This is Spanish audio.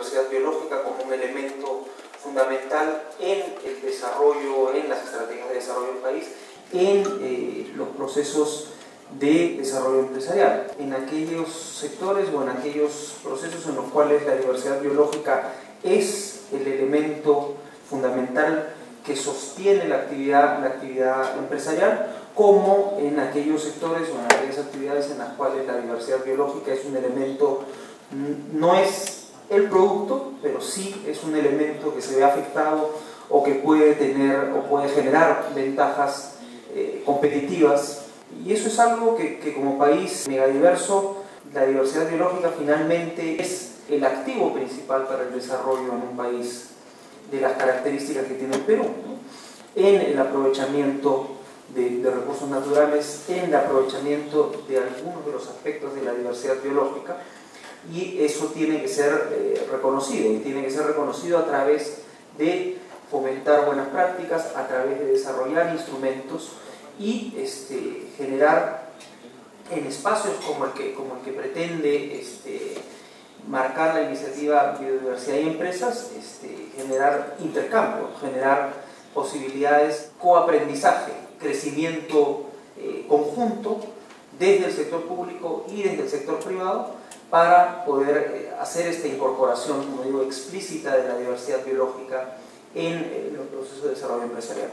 diversidad biológica como un elemento fundamental en el desarrollo, en las estrategias de desarrollo del país, en eh, los procesos de desarrollo empresarial, en aquellos sectores o en aquellos procesos en los cuales la diversidad biológica es el elemento fundamental que sostiene la actividad, la actividad empresarial, como en aquellos sectores o en aquellas actividades en las cuales la diversidad biológica es un elemento, no es el producto, pero sí es un elemento que se ve afectado o que puede tener o puede generar ventajas eh, competitivas. Y eso es algo que, que como país megadiverso, la diversidad biológica finalmente es el activo principal para el desarrollo en un país de las características que tiene el Perú, en el aprovechamiento de, recursos naturales, en el aprovechamiento de algunos de los aspectos de la diversidad biológica, y eso tiene que ser eh, reconocido, y tiene que ser reconocido a través de fomentar buenas prácticas, a través de desarrollar instrumentos y este, generar en espacios como el que, como el que pretende este, marcar la iniciativa Biodiversidad y Empresas, este, generar intercambio, generar posibilidades, coaprendizaje, crecimiento eh, conjunto desde el sector público y desde el sector privado para poder eh, hacer esta incorporación, como digo, explícita de la diversidad biológica en, en el proceso de desarrollo empresarial.